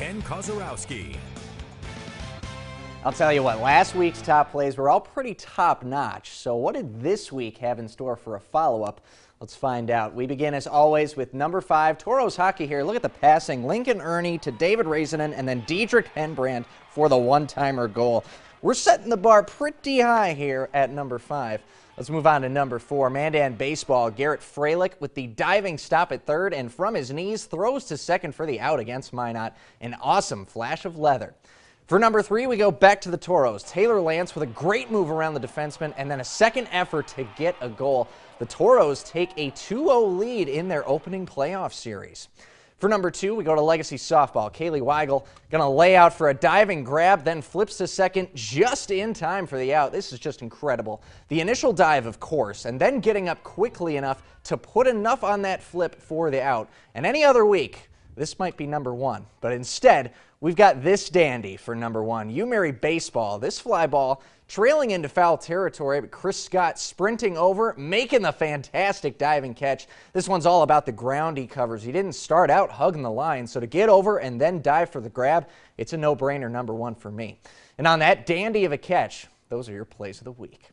Ken Kozorowski. I'll tell you what, last week's top plays were all pretty top notch. So, what did this week have in store for a follow up? Let's find out. We begin as always with number five, Toros hockey here. Look at the passing. Lincoln Ernie to David Razanen and then Diedrich Henbrand for the one timer goal. We're setting the bar pretty high here at number five. Let's move on to number four, Mandan Baseball. Garrett Fralick with the diving stop at third and from his knees throws to second for the out against Minot. An awesome flash of leather. For number three, we go back to the Toros. Taylor Lance with a great move around the defenseman and then a second effort to get a goal. The Toros take a 2-0 lead in their opening playoff series. For number two, we go to Legacy Softball. Kaylee Weigel going to lay out for a diving grab, then flips to second just in time for the out. This is just incredible. The initial dive, of course, and then getting up quickly enough to put enough on that flip for the out. And any other week, this might be number one. But instead, we've got this dandy for number one. UMary Baseball. This fly ball trailing into foul territory, but Chris Scott sprinting over, making the fantastic diving catch. This one's all about the ground he covers. He didn't start out hugging the line, so to get over and then dive for the grab, it's a no-brainer number one for me. And on that dandy of a catch, those are your plays of the week.